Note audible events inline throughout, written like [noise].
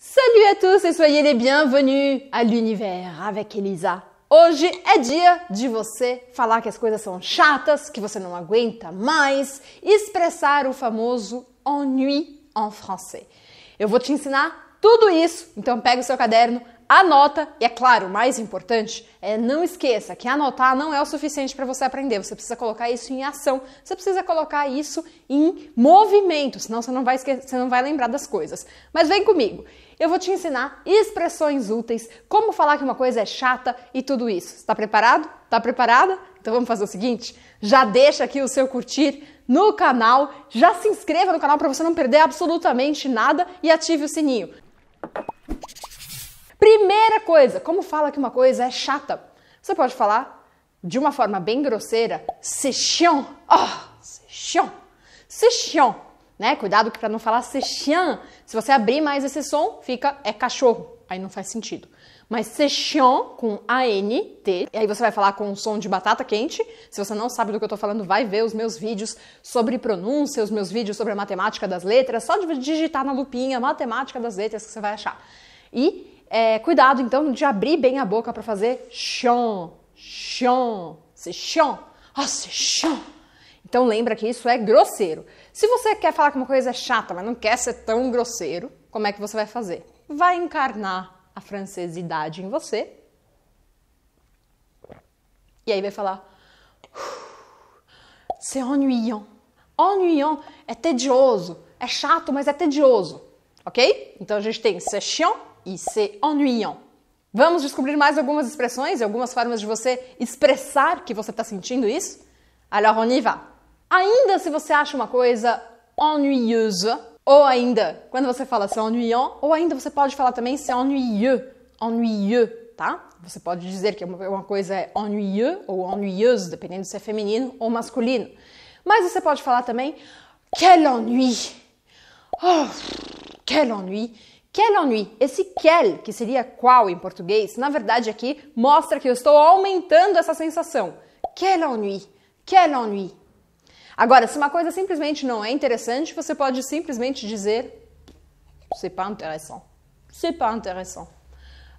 Salut à tous et soyez les bienvenus à l'univers avec Elisa. Hoje é dia de você falar que as coisas são chatas, que você não aguenta mais, expressar o famoso ennui en français. Eu vou te ensinar tudo isso, então pega o seu caderno, Anota, e é claro, o mais importante é não esqueça que anotar não é o suficiente para você aprender. Você precisa colocar isso em ação, você precisa colocar isso em movimento, senão você não vai esquecer, você não vai lembrar das coisas. Mas vem comigo. Eu vou te ensinar expressões úteis, como falar que uma coisa é chata e tudo isso. Está preparado? Está preparada? Então vamos fazer o seguinte: já deixa aqui o seu curtir no canal, já se inscreva no canal para você não perder absolutamente nada e ative o sininho. Primeira coisa, como fala que uma coisa é chata? Você pode falar de uma forma bem grosseira, c'est chiant. Oh, c'est chiant. C'est chiant, né? Cuidado para não falar c'est chien. Se você abrir mais esse som, fica é cachorro. Aí não faz sentido. Mas c'est chiant com A-N-T. E aí você vai falar com um som de batata quente. Se você não sabe do que eu tô falando, vai ver os meus vídeos sobre pronúncia, os meus vídeos sobre a matemática das letras. Só digitar na lupinha matemática das letras que você vai achar. E é, cuidado, então, de abrir bem a boca para fazer chon, chon, c'est chon, oh, c'est chon. Então lembra que isso é grosseiro. Se você quer falar que uma coisa é chata, mas não quer ser tão grosseiro, como é que você vai fazer? Vai encarnar a francesidade em você. E aí vai falar c'est ennuyant. Ennuyant é tedioso, é chato, mas é tedioso, ok? Então a gente tem c'est chiant e c'est ennuyant. Vamos descobrir mais algumas expressões e algumas formas de você expressar que você está sentindo isso? Alors on y va. Ainda se você acha uma coisa ennuyeuse, ou ainda quando você fala c'est ennuyant, ou ainda você pode falar também c'est ennuyeux, ennuyeux, tá? Você pode dizer que uma coisa é ennuyeux ou ennuyeuse, dependendo se é feminino ou masculino. Mas você pode falar também quel ennui. Oh, quel ennui. Quel ennui? Esse quel, que seria qual em português, na verdade aqui mostra que eu estou aumentando essa sensação. Quel ennui? Quel ennui? Agora, se uma coisa simplesmente não é interessante, você pode simplesmente dizer c'est pas intéressant. C'est pas intéressant.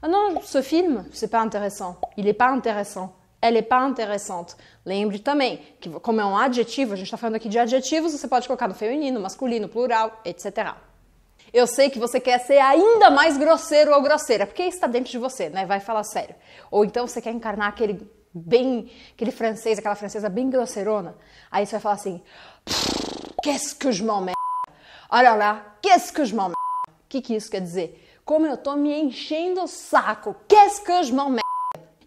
Ah non, ce film, c'est pas intéressant. Il est pas intéressant. Elle est pas intéressante. Lembre também que, como é um adjetivo, a gente está falando aqui de adjetivos, você pode colocar no feminino, masculino, plural, etc. Eu sei que você quer ser ainda mais grosseiro ou grosseira, porque está dentro de você, né? Vai falar sério. Ou então você quer encarnar aquele bem, aquele francês, aquela francesa bem grosseirona. Aí você vai falar assim: Qu'est-ce que je m'emmerde? Olha lá, qu'est-ce que je m'emmerde? O que, que isso quer dizer? Como eu tô me enchendo o saco. Qu'est-ce que je m'emmerde?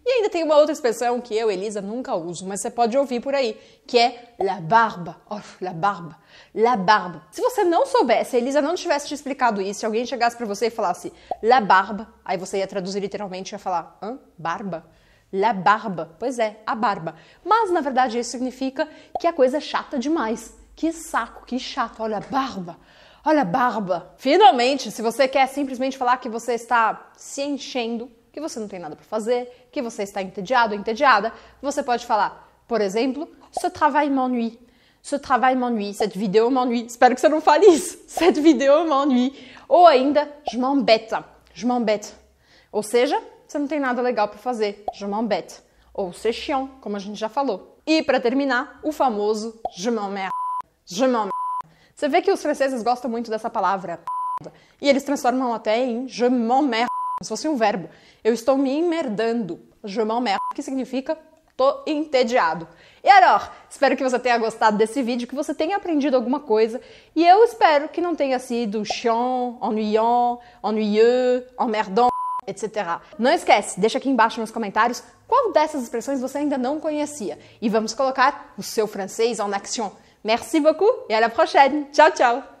E ainda tem uma outra expressão que eu, Elisa, nunca uso, mas você pode ouvir por aí, que é la barba. Oh, la barba. La barba. Se você não soubesse, se a Elisa não tivesse te explicado isso, se alguém chegasse para você e falasse la barba, aí você ia traduzir literalmente e ia falar, hã? Barba? La barba. Pois é, a barba. Mas na verdade isso significa que a coisa é chata demais. Que saco, que chato. Olha a barba. Olha a barba. Finalmente, se você quer simplesmente falar que você está se enchendo que você não tem nada para fazer, que você está entediado ou entediada, você pode falar, por exemplo, ce travail m'ennuie. Ce travail m'ennuie, cette vidéo m'ennuie. Espero que você não fale isso. [laughs] Cette vidéo m'ennuie. Ou ainda, je m'embête. Je m'embête. Ou seja, você não tem nada legal para fazer. Je m'embête. Ou c'est chiant, como a gente já falou. E para terminar, o famoso je m'emmerde. Je m'emmerde. Você vê que os franceses gostam muito dessa palavra. E eles transformam até em je m'emmerde se fosse um verbo. Eu estou me emmerdando. Je m'emmerde, que significa tô entediado. E alors, espero que você tenha gostado desse vídeo, que você tenha aprendido alguma coisa. E eu espero que não tenha sido chiant, ennuyant, ennuyeux, emmerdant, etc. Não esquece, deixa aqui embaixo nos comentários qual dessas expressões você ainda não conhecia. E vamos colocar o seu francês en action. Merci beaucoup et à la prochaine. Ciao, ciao!